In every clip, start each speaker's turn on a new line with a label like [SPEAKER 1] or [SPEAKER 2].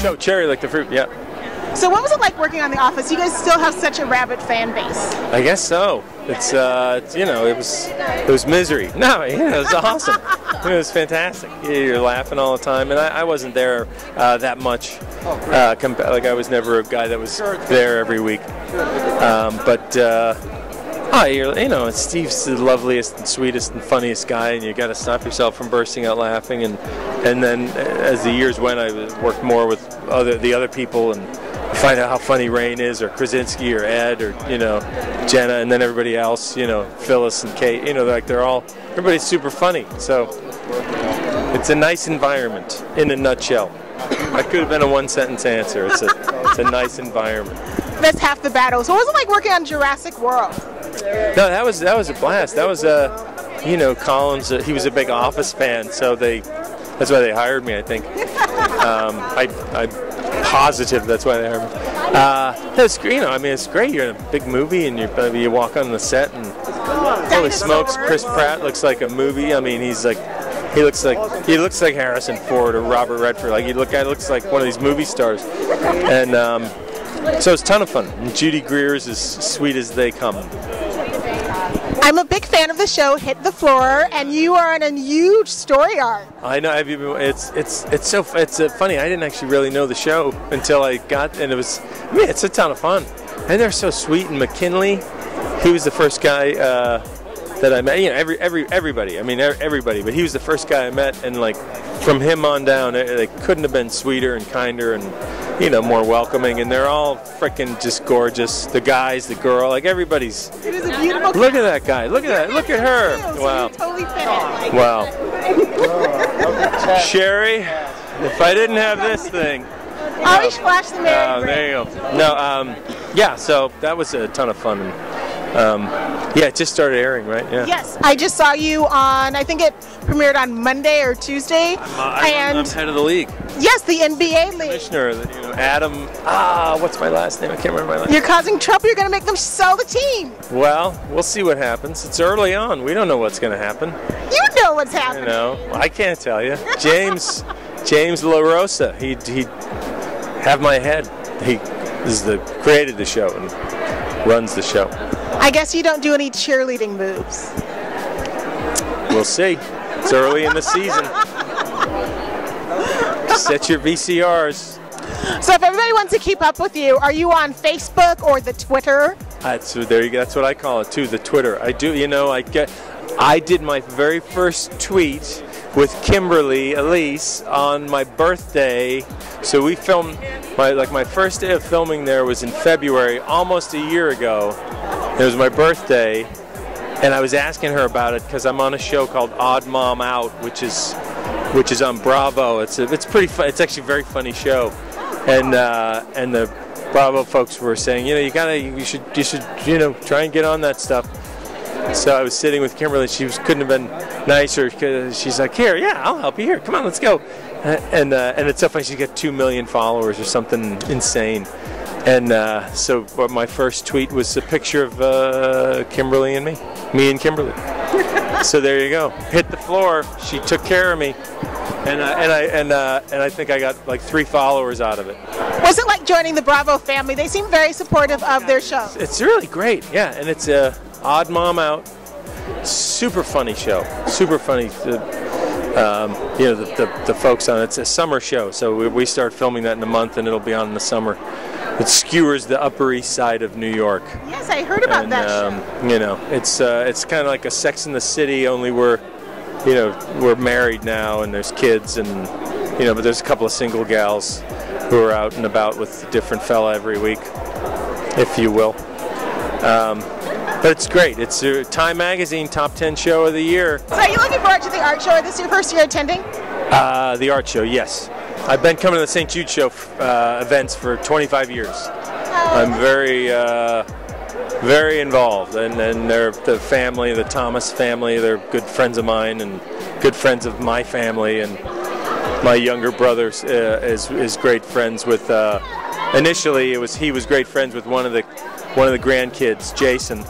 [SPEAKER 1] So cherry like the fruit, yeah.
[SPEAKER 2] So what was it like working on The Office? You guys still have such a rabid fan base.
[SPEAKER 1] I guess so. It's uh, it's, you know, it was it was misery. No, yeah, it was awesome. it was fantastic. You're laughing all the time, and I, I wasn't there uh, that much. Uh, compa- like I was never a guy that was there every week. Um, but uh, oh, you're, you know, Steve's the loveliest and sweetest and funniest guy, and you got to stop yourself from bursting out laughing. And and then uh, as the years went, I worked more with other the other people and find out how funny Rainn is, or Krasinski, or Ed, or you know, Jenna, and then everybody else, you know, Phyllis and Kate. You know, like they're all everybody's super funny. So it's a nice environment in a nutshell. That could have been a one sentence answer. It's a it's a nice environment.
[SPEAKER 2] That's half the battle. So what was it like working on Jurassic World?
[SPEAKER 1] No, that was that was a blast. That was uh, you know, Colin's. Uh, he was a big Office fan, so they that's why they hired me. I think. Um, I I'm positive that's why they hired me. Uh, that's you know, I mean, it's great. You're in a big movie, and you you walk on the set, and holy smokes, Chris Pratt looks like a movie. I mean, he's like. He looks like he looks like Harrison Ford or Robert Redford. Like he look guy looks like one of these movie stars, and um, so it's a ton of fun. And Judy Greer's as sweet as they come.
[SPEAKER 2] I'm a big fan of the show Hit the Floor, and you are on a huge story arc.
[SPEAKER 1] I know. Have you been? It's it's it's so it's uh, funny. I didn't actually really know the show until I got, and it was. I mean, it's a ton of fun, and they're so sweet. And McKinley, he was the first guy uh, that I met. You know, every every everybody. I mean, everybody. But he was the first guy I met, and like from him on down, they couldn't have been sweeter and kinder and you know more welcoming. And they're all freaking just gorgeous. The guys, the girl, like everybody's.
[SPEAKER 2] It is a beautiful.
[SPEAKER 1] Look at that guy. Look at that. Look at her.
[SPEAKER 2] So
[SPEAKER 1] Wow.
[SPEAKER 2] totally fit in.
[SPEAKER 1] Wow. Cherry, if I didn't have this thing.
[SPEAKER 2] Always flash the Mary.
[SPEAKER 1] Oh, there you go. No, um, yeah, so that was a ton of fun. Um, yeah, it just started airing, right? Yeah.
[SPEAKER 2] Yes, I just saw you on. I think it premiered on Monday or Tuesday,
[SPEAKER 1] I,
[SPEAKER 2] and
[SPEAKER 1] am head of the league.
[SPEAKER 2] yes, the NBA league.
[SPEAKER 1] Commissioner, you know, Adam. Ah, what's my last name? I can't remember my last. Name.
[SPEAKER 2] You're causing trouble. You're going to make them sell the team.
[SPEAKER 1] Well, we'll see what happens. It's early on. We don't know what's going to happen.
[SPEAKER 2] You know what's
[SPEAKER 1] You
[SPEAKER 2] happening.
[SPEAKER 1] know, I can't tell you. James, James LaRose. He he have my head. He is the created the show and runs the show.
[SPEAKER 2] I guess you don't do any cheerleading moves.
[SPEAKER 1] We'll see. It's early in the season. Set your VCRs.
[SPEAKER 2] So if everybody wants to keep up with you, are you on Facebook or the Twitter?
[SPEAKER 1] That's there you go. That's what I call it too. The Twitter. I do. You know, I get. I did my very first tweet with Kimberly Elise on my birthday. So we filmed my like my first day of filming there was in February, almost a year ago. It was my birthday, and I was asking her about it because I'm on a show called Odd Mom Out, which is which is on Bravo. It's a, it's pretty fun. It's actually a very funny show, and uh, and the Bravo folks were saying, you know, you gotta, you should, you should, you know, try and get on that stuff. So I was sitting with Kimberly. She was, couldn't have been nicer. 'cause She's like, here, yeah, I'll help you. Here, come on, let's go. Uh, And uh, and it's so funny. She got two million followers or something insane. And uh, so my first tweet was a picture of uh, Kimberly and me, me and Kimberly. so there you go. Hit the floor. She took care of me, and I, and I and uh, and I think I got like three followers out of it.
[SPEAKER 2] Was it like joining the Bravo family? They seem very supportive of their show.
[SPEAKER 1] It's really great, yeah, and it's a odd mom out, super funny show, super funny. The, um, you know the, the, the folks on it. it's a summer show, so we, we start filming that in a month, and it'll be on in the summer. It skewers the Upper East Side of New York,
[SPEAKER 2] Yes, I heard about
[SPEAKER 1] and
[SPEAKER 2] that
[SPEAKER 1] um,
[SPEAKER 2] show.
[SPEAKER 1] you know it's uh, it's kind of like a Sex in the City, only we're you know we're married now, and there's kids, and you know, but there's a couple of single gals who are out and about with a different fella every week, if you will. Um, but it's great. It's a Time Magazine top 10 show of the year.
[SPEAKER 2] So are you looking forward to the art show? This your first year attending?
[SPEAKER 1] Uh, the art show, yes. I've been coming to the St. Jude show uh, events for 25 years. I'm very, uh, very involved, and, and they're the family, the Thomas family. They're good friends of mine and good friends of my family, and my younger brother uh, is is great friends with. Uh, initially, it was he was great friends with one of the one of the grandkids, Jason,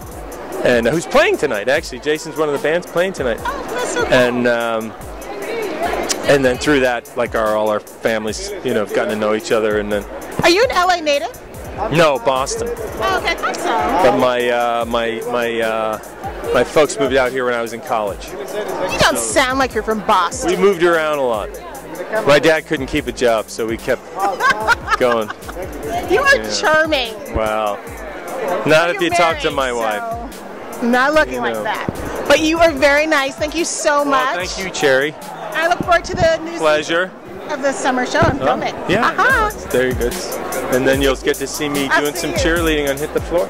[SPEAKER 1] and who's playing tonight. Actually, Jason's one of the bands playing tonight
[SPEAKER 2] Oh, that's so cool.
[SPEAKER 1] and um, and then through that, like our all our families, you know, have gotten to know each other, and then
[SPEAKER 2] Are you an LA native?
[SPEAKER 1] no Boston,
[SPEAKER 2] Oh, okay, I so.
[SPEAKER 1] but my uh, my my uh, my folks moved out here when I was in college.
[SPEAKER 2] You don't sound like you're from Boston.
[SPEAKER 1] We moved around a lot. My dad couldn't keep a job, so we kept going.
[SPEAKER 2] You are charming.
[SPEAKER 1] Wow. Not if you talk to
[SPEAKER 2] married,
[SPEAKER 1] my wife.
[SPEAKER 2] Not looking
[SPEAKER 1] You
[SPEAKER 2] like that. But you are very nice. Thank you so
[SPEAKER 1] Well,
[SPEAKER 2] much.
[SPEAKER 1] thank you, Cherry.
[SPEAKER 2] I look forward to the new
[SPEAKER 1] Pleasure.
[SPEAKER 2] of the summer show and film it.
[SPEAKER 1] Yeah,
[SPEAKER 2] Uh-huh.
[SPEAKER 1] very good. And then you'll get to see me
[SPEAKER 2] I'll
[SPEAKER 1] doing some
[SPEAKER 2] you.
[SPEAKER 1] cheerleading on Hit the Floor.